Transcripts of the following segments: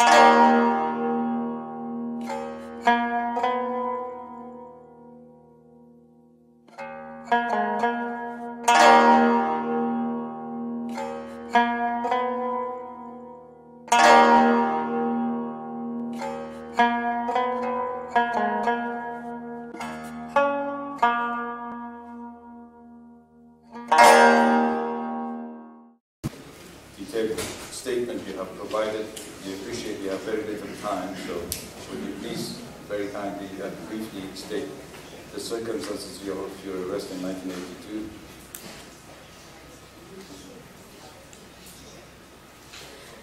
Música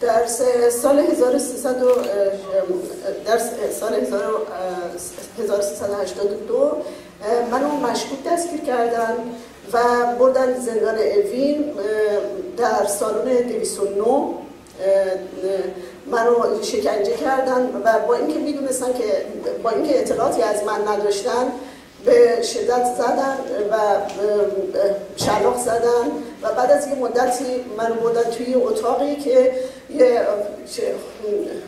در سال 1300 در سال 1382 منو مشکوک دستگیر کردن و بردن زندان اوین در سالن 209 منو شکنجه کردن و با اینکه می‌دونستن که با اینکه اطلاعاتی از من نداشتن به شدت زدن و شلاق زدن و بعد از یه مدتی من بردن توی اتاقی که یه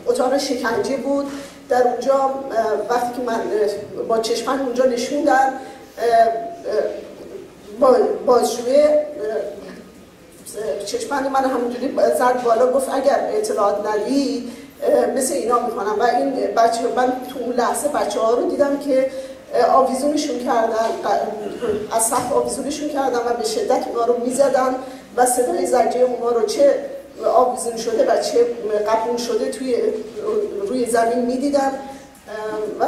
اتاق شکنجه بود. در اونجا وقتی که من با چشمن اونجا نشوندن بازجوی چشمن من همونجوری زد بالا گفت اگر اطلاعات ندی مثل اینا می‌کنم و این بچه من تو اون لحظه بچه ها رو دیدم که آویزونشون کردن از سخت آویزونشون کردن و به شدت اونا رو می‌زدن و صدای زجه اونا رو چه آویزون شده و چه قبول شده توی روی زمین می‌دیدن. و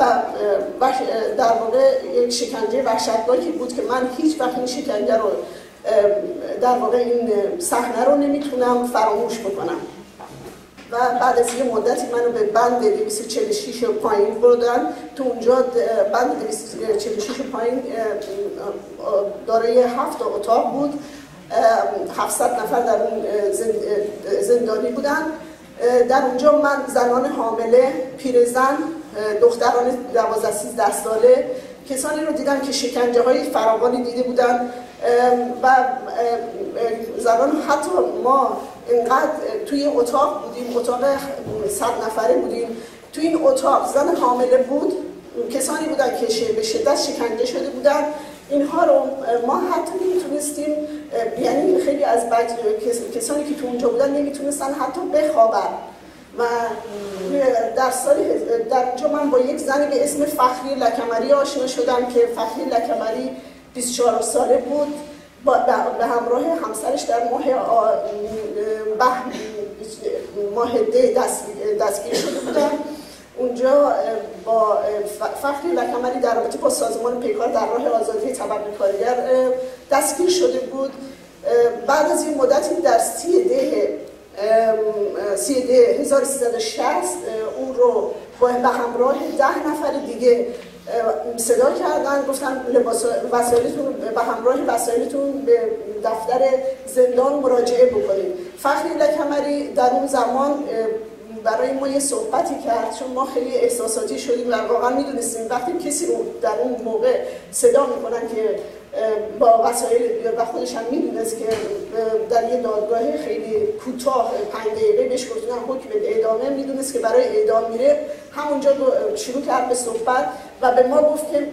در واقع یک شکنجه وحشتناکی بود که من هیچ وقت این شکنجه رو در واقع این صحنه رو نمی‌تونم فراموش بکنم. و بعد از یه مدتی منو به بند 246 پایین بردن. تو اونجا بند 246 پایین دارای هفت اتاق بود. 700 نفر در اون زندانی بودن. در اونجا من زنان حامله پیرزن دختران 12 13 ساله کسانی رو دیدم که شکنجه های فراوانی دیده بودن و زنان حتی ما اینقدر توی اتاق بودیم اتاق صد نفره بودیم توی این اتاق زن حامله بود کسانی بودن که به شدت شکنجه شده بودن. اینها رو ما حتی نمی‌تونستیم یعنی خیلی از کسانی که تو اونجا بودن نمی‌تونستن حتی بخوابن. و در سال در اونجا من با یک زنی به اسم فخری لکمری آشنا شدم که فخری لکمری 24 ساله بود. به همراه همسرش در ماه ماه ده دستگیر شده بودن اونجا با فخری لکمری در رابطه با سازمان پیکار در راه آزادی طبقه کارگر دستگیر شده بود. بعد از این مدتی در سی ده 1360 اون رو با همراه ده نفر دیگه صدا کردن گفتن لباس وسایلتون به همراه وسایلتون به دفتر زندان مراجعه بکنید. فخری لکمری در اون زمان برای ما یه صحبتی کرد چون ما خیلی احساساتی شدیم و واقعا می‌دونستیم وقتی کسی رو در اون موقع صدا می‌کنن که با وسایل و خودش هم می‌دونست که در یه دادگاه خیلی کوتاه پنج دقیقه بهش گفتن حکم اعدامه می‌دونست که برای اعدام میره. همونجا شروع کرد به صحبت و به ما گفت که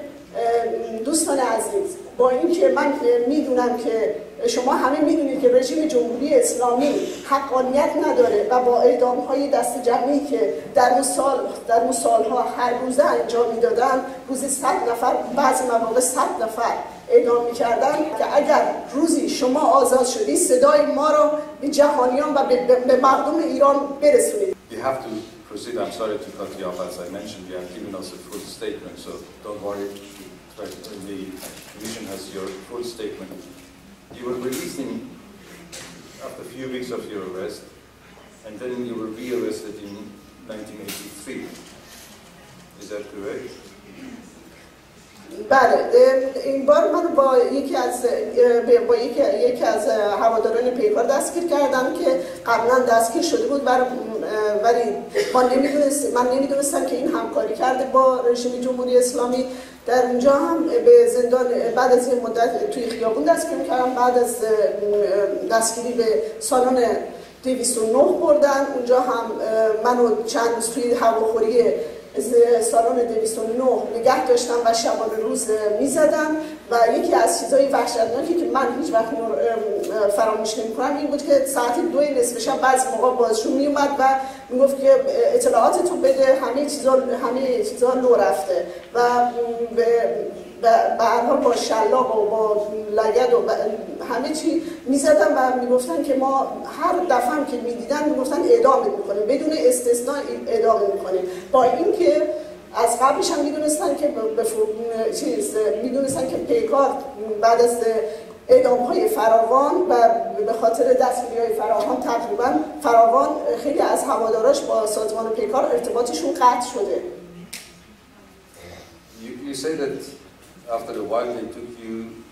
دوستان عزیز با اینکه من می‌دونم که شما همه می‌دونید که رژیم جمهوری اسلامی حقانیت نداره و با اعدام های دست جمعی که در اون سال در اون سالها هر روزه انجام می‌دادن روزی صد نفر بعضی مواقع صد نفر اعدام می‌کردن که اگر روزی شما آزاد شدی صدای ما رو به جهانیان و به مردم ایران برسونید proceed. I'm sorry to cut you off. As I mentioned, you have given us a full statement, so don't worry. The Commission has your full statement. You were released in, after a few weeks of your arrest, and then you were rearrested in 1983. Is that correct? بله این بار من با یکی از با یکی, یکی از هواداران پیکار دستگیر کردم که قبلا دستگیر شده بود ولی ما نمی‌دونست من نمی‌دونستم که این همکاری کرده با رژیم جمهوری اسلامی در اونجا هم به زندان بعد از این مدت توی خیابون دستگیر کردم بعد از دستگیری به سالن 209 بردن. اونجا هم منو چند روز توی هواخوری سالن 209 نگه داشتم و شبانه روز می‌زدم. و یکی از چیزای وحشتناکی که من هیچ وقت فراموش نمی‌کنم این بود که ساعت دو نصف شب بعضی موقع بازشون میومد و می‌گفت که اطلاعات تو بده همه چیزا همه چیزا لو رفته و به حال با شلاق و با لگد و همه چی می‌زدن و می‌گفتن که ما هر دفعه که می‌دیدن می‌گفتن اعدام می‌کنیم بدون استثناء اعدام می‌کنیم با اینکه از قبلش هم می‌دونستن که به چیز می‌دونستن که پیکار بعد از اعدام های فراوان و به خاطر دستگیری های فراوان تقریبا فراوان خیلی از هواداراش با سازمان پیکار ارتباطشون قطع شده you, you say that after a while they took you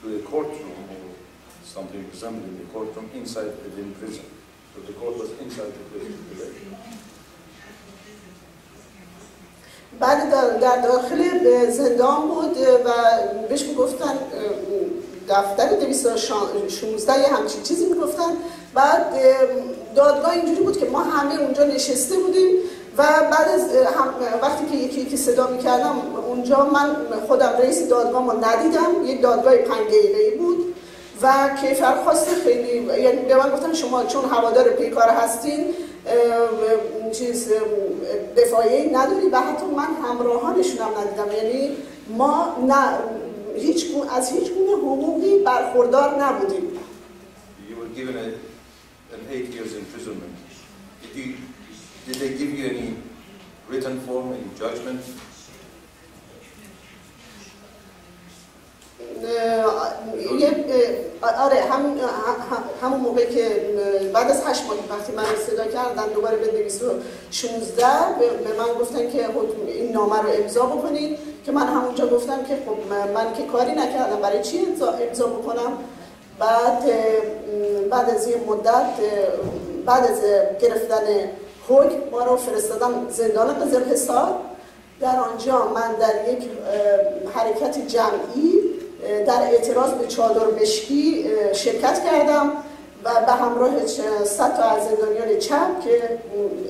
to a courtroom or something resembling a courtroom inside within prison. So the court was inside the prison. بعد در داخل زندان بود و بهش می‌گفتن دفتر 216 یه همچین چیزی می‌گفتن. بعد دادگاه اینجوری بود که ما همه اونجا نشسته بودیم و بعد از وقتی که یکی یکی صدا می‌کردم اونجا من خودم رئیس دادگاه ما ندیدم. یک دادگاه پنج بود و کیفرخواست خیلی یعنی به من گفتن شما چون هوادار پیکار هستین چیز دفاعی نداری. و حتی من همراهانشون هم ندیدم. یعنی ما نه هیچ از هیچ گونه حقوقی برخوردار نبودیم You were given a, an eight years imprisonment. Did, you, did they give you any written form, any judgment? آره هم همون موقع که بعد از هشت ماه وقتی من صدا کردن دوباره به 216 به من گفتن که این نامه رو امضا بکنید که من همونجا گفتم که خب من که کاری نکردم برای چی امضا بکنم؟ بعد بعد از این مدت بعد از گرفتن حکم ما رو فرستادم زندان قزل حصار در آنجا من در یک حرکت جمعی در اعتراض به چادر مشکی شرکت کردم و به همراه صد تا از زندانیان چپ که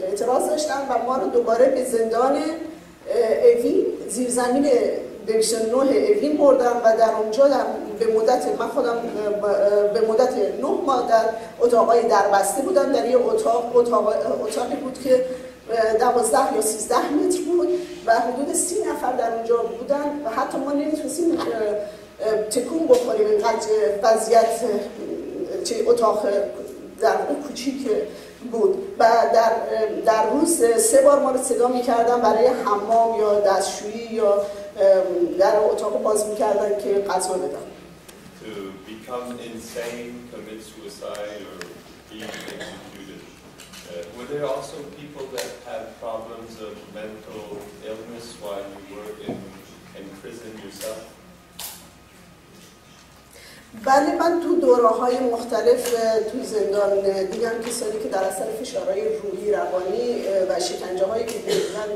اعتراض داشتن و ما رو دوباره به زندان اوین زیرزمین 209 اوین بردم و در اونجا در به مدت من خودم به مدت 9 ماه در اتاقای دربسته بودم. در یه اتاق اتاق اتاقی بود که دوازده یا سیزده متر بود و حدود سی نفر در اونجا بودن و حتی ما نمی‌تونستیم تکون بخوریم اینقدر وضعیت اتاق در کوچیک بود و در, در روز سه بار ما رو صدا می‌کردن برای حمام یا دستشویی یا در اتاق باز می‌کردن که غذا To become insane, suicide or be executed. Uh, were there also people that had problems of mental illness while you were in, in prison yourself? بله من تو دوره های مختلف تو زندان دیدم کسانی که در اثر فشارهای روحی روانی و شکنجه هایی که دیدن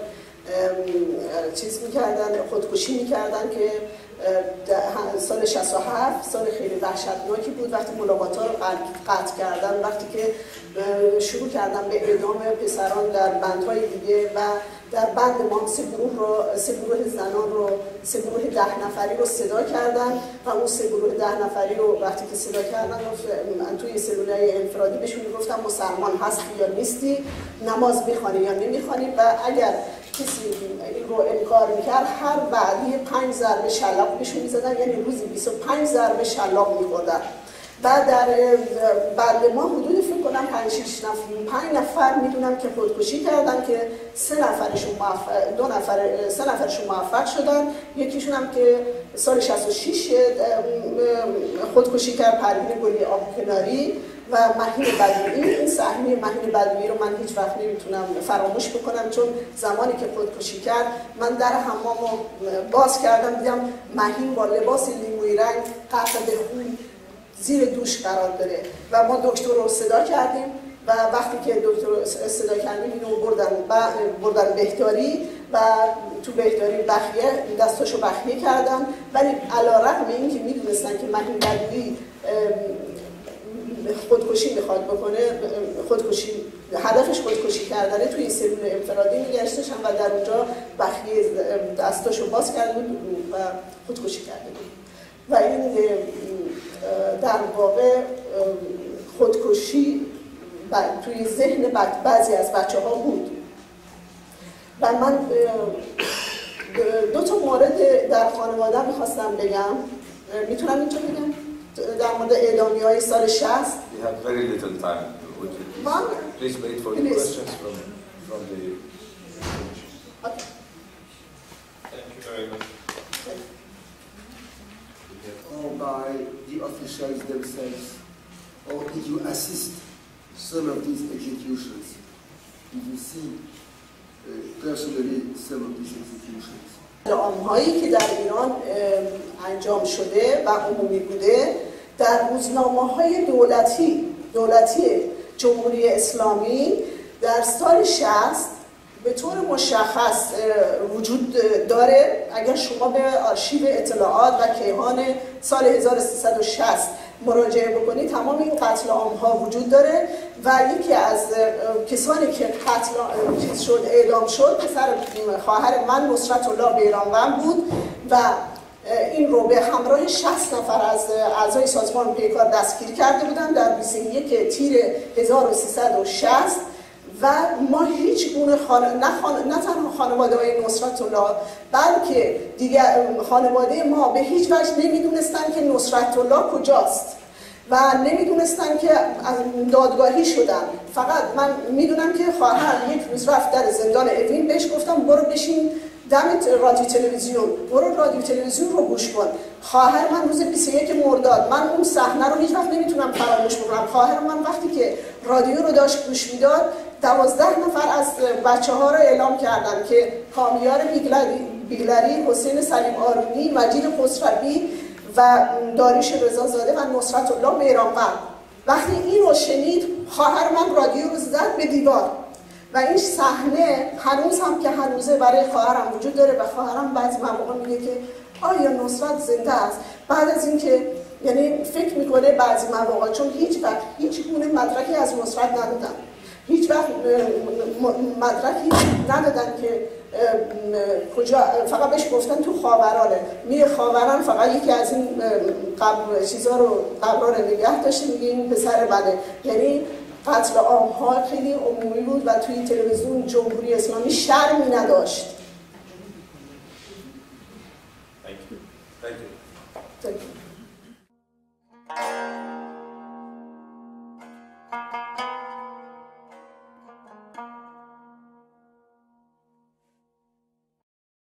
چیز می‌کردن خودکشی می‌کردن که سال 67 سال خیلی وحشتناکی بود. وقتی ملاقات ها رو قطع کردن وقتی که شروع کردن به اعدام پسران در بندهای دیگه و در بند ما سه گروه رو سه گروه زنان رو سه گروه ده نفری رو صدا کردن و اون سه گروه ده نفری رو وقتی که صدا کردن من توی سلولای انفرادی بهشون گفتم مسلمان هستی یا نیستی نماز می‌خوانی یا نمی‌خوانی؟ و اگر کسی این رو انکار می‌کرد هر بعدی پنج ضربه شلاق بهشون می‌زدن یعنی روزی 25 ضربه شلاق میخوردن. بعد در بعد ما حدود فکر کنم 5 6 نفر 5 نفر می‌دونم که خودکشی کردن که سه نفرشون موفق دو نفر سه نفرشون موفق شدن. یکیشون هم که سال 66 خودکشی کرد پروین گلی آب کناری و مهین بدوی. این صحنه مهین بدوی رو من هیچ وقت نمی‌تونم فراموش بکنم چون زمانی که خودکشی کرد من در حمام رو باز کردم دیدم مهین با لباس لیموی رنگ قطع به خون زیر دوش قرار داره و ما دکتر رو صدا کردیم و وقتی که دکتر صدا کردیم اینو بردن بردن بهداری و تو بهداری بخیه دستاشو بخیه کردن. ولی علا رقم این که می‌دونستن که مهین بدوی خودکشی می‌خواد بکنه خودکشی هدفش خودکشی کردنه توی سلول انفرادی میگشتش و در اونجا بخیه دستاشو باز کرده و خودکشی کرده بود. و این در واقع خودکشی توی ذهن بعضی از بچه ها بود. و من دو تا مورد در خانواده می‌خواستم بگم. می‌تونم اینجا بگم؟ در مورد اعدامی های سال 60 We have very little time. Would you please, please wait for the questions from, from the Okay. Thank you very much. Or by the officials themselves? Or did you assist some of these executions? Did you see uh, personally some of these executions? هایی که در ایران انجام شده و عمومی بوده در روزنامه های دولتی دولتی جمهوری اسلامی در سال 60 به طور مشخص وجود داره اگر شما به آرشیو اطلاعات و کیهان سال 1360 مراجعه بکنید تمام این قتل عامها وجود داره و یکی از کسانی که قتل شد اعدام شد پسر خواهر من نصرت الله بیرانوند بود و این رو به همراه 60 نفر از اعضای سازمان پیکار دستگیر کرده بودن در 21 تیر 1360 و ما هیچ گونه خان... نه, خان... نه تنها خانواده های نصرت الله بلکه دیگر خانواده ما به هیچ وجه نمی‌دونستن که نصرت الله کجاست و نمی‌دونستن که دادگاهی شدن. فقط من می‌دونم که خواهر یک روز رفت در زندان اوین بهش گفتم برو بشین دمت رادیو تلویزیون برو رادیو تلویزیون رو گوش کن. خواهر من روز 21 مرداد من اون صحنه رو هیچ وقت نمی‌تونم فراموش بکنم. خواهر من وقتی که رادیو رو داشت گوش می‌داد دوازده نفر از بچه ها رو اعلام کردن که کامیار بیگلری، حسین سلیم آرونی، مجید خسروی و داریش رضازاده و نصرت الله مهرانوند وقتی این رو شنید خواهر من رادیو رو زد به دیوار. و این صحنه هنوز هم که هنوزه برای خواهرم وجود داره و خواهرم بعضی مواقع میگه که آیا نصرت زنده است؟ بعد از اینکه یعنی فکر می‌کنه بعضی مواقع چون هیچ وقت هیچ گونه مدرکی از نصرت ندادن. هیچ وقت مدرکی ندادن که کجا فقط بهش گفتن تو خاورانه می خاوران فقط یکی از این قبر چیزا رو قبرا رو نگه داشته میگه این پسر بده یعنی قتل عام ها خیلی عمومی بود و توی تلویزیون جمهوری اسلامی شرمی نداشت Thank you. Thank you. Thank you.